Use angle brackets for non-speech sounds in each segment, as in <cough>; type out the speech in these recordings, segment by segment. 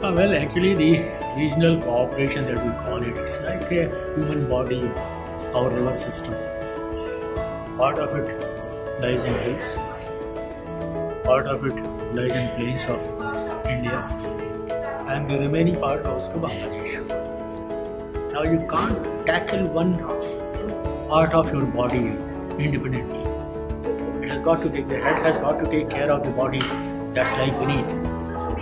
Uh, well, actually, the regional cooperation that we call it, it's like a human body, our river system. Part of it lies in hills, part of it lies in plains of India, and the remaining part goes to Bangladesh. Now, you can't tackle one part of your body independently. It has got to take, the head has got to take care of the body that's lying beneath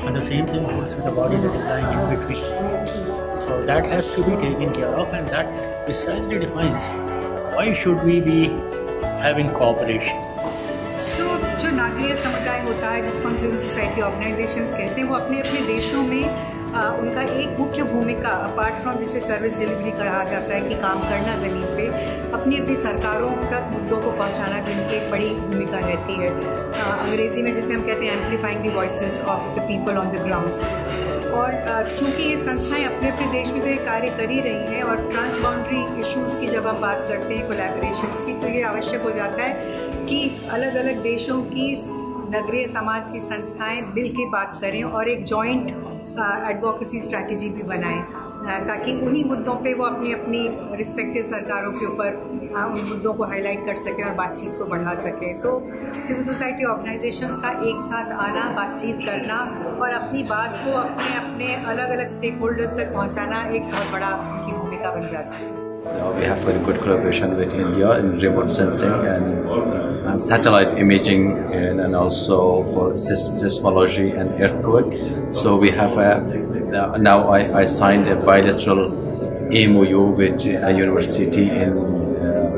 And the same thing holds with the body that is lying in between. So that has to be taken care of, and that precisely defines why should we be having cooperation. So so, जो नागरिक समुदाय होता है जिसको हम civil society organisations कहते हैं वो अपने अपने देशों में आ, उनका एक मुख्य भूमिका अपार्ट फ्रॉम जिसे सर्विस डिलीवरी कहा जाता है कि काम करना ज़मीन पे, अपनी अपनी सरकारों तक मुद्दों को पहुंचाना भी उनकी एक बड़ी भूमिका रहती है। अंग्रेज़ी में जिसे हम कहते हैं amplifying the voice of the people on the ground और चूँकि ये संस्थाएँ अपने अपने देश में तो ये कार्य कर ही रही हैं और ट्रांस बाउंड्री इशूज़ की जब हम बात करते हैं कोलेबोरेशंस की तो ये आवश्यक हो जाता है कि अलग अलग देशों की, नगरीय समाज की संस्थाएँ मिल के बात करें और एक जॉइंट एडवोकेसी स्ट्रैटेजी भी बनाएँ ताकि उन्हीं मुद्दों पे वो अपनी अपनी रिस्पेक्टिव सरकारों के ऊपर उन मुद्दों को हाईलाइट कर सके और बातचीत को बढ़ा सके। तो सिविल सोसाइटी ऑर्गेनाइजेशंस का एक साथ आना, बातचीत करना और अपनी बात को अपने अपने अलग अलग स्टेक होल्डर्स तक पहुँचाना एक बहुत बड़ा उनकी भूमिका बन जाती है। We have very good collaboration with India in remote sensing and, and satellite imaging and, and, also for seismology and earthquake. So we have a, uh, now I, I signed a bilateral MOU with a university in uh,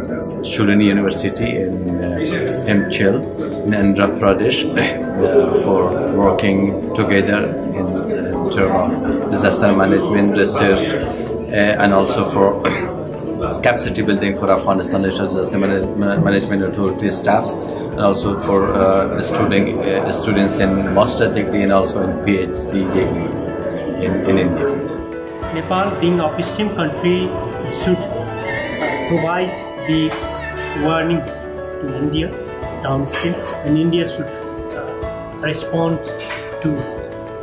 Shoolini University in uh, Mchil in Andhra Pradesh <coughs> uh, for working together in, in terms of disaster management research uh, and also for capacity building for Afghanistan Disaster Management Authority staffs and also for uh, student, uh, students in master degree and also in PhD degree in, in India. Nepal being a upstream country should provide the warning to India downstream and India should uh, respond to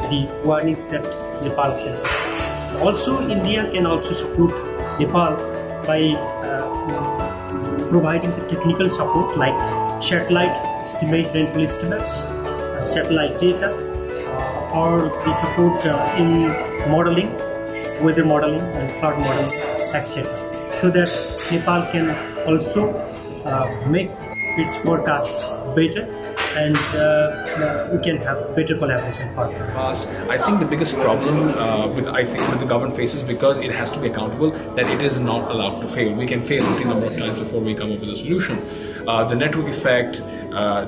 the warnings that Nepal can. Also India can also support Nepal by uh, providing the technical support like satellite estimate rainfall estimates, uh, satellite data, uh, or the support in modeling, weather modeling and flood modeling, etc. So that Nepal can also make its forecast better and uh, we can have better collaboration for Fast. I think the biggest problem uh, with I think that the government faces because it has to be accountable that it is not allowed to fail. We can fail a number of times before we come up with a solution. Uh, the network effect,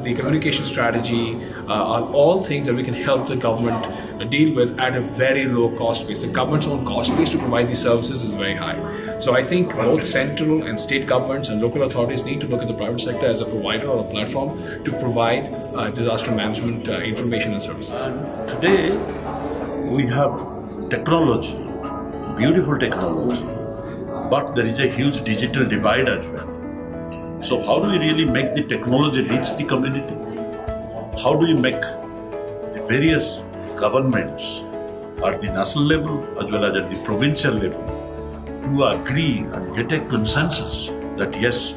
the communication strategy are all things that we can help the government deal with at a very low cost base. The government's own cost base to provide these services is very high. So I think both central and state governments and local authorities need to look at the private sector as a provider or a platform to provide uh, disaster management uh, information and services. Today, we have technology, beautiful technology, but there is a huge digital divide as well. So, how do we really make the technology reach the community? How do we make the various governments at the national level as well as at the provincial level to agree and get a consensus that yes,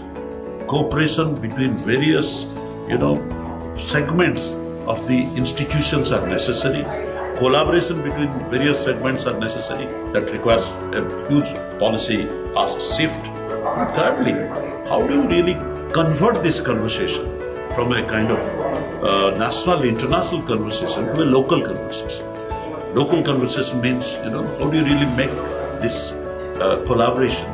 cooperation between various, you know, segments of the institutions are necessary. Collaboration between various segments are necessary. That requires a huge policy fast shift. Thirdly, how do you really convert this conversation from a kind of uh, national, international conversation to a local conversation? Local conversation means, you know, how do you really make this uh, collaboration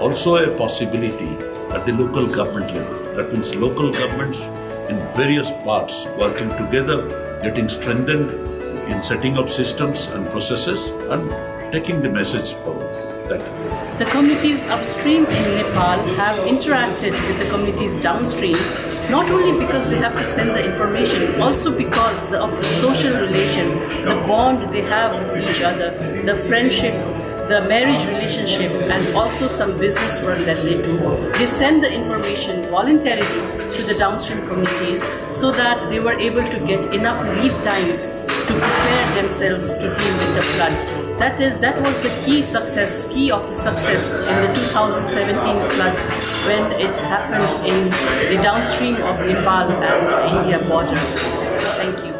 also a possibility at the local government level? That means local governments in various parts working together, getting strengthened in setting up systems and processes and taking the message forward. Thank you. The communities upstream in Nepal have interacted with the communities downstream not only because they have to send the information, also because of the social relation, the bond they have with each other, the friendship, the marriage relationship, and also some business work that they do. They send the information voluntarily to the downstream communities so that they were able to get enough lead time to prepare themselves to deal with the flood. That is, that was the key success, key of the success in the 2017 flood when it happened in the downstream of Nepal and India border. Thank you.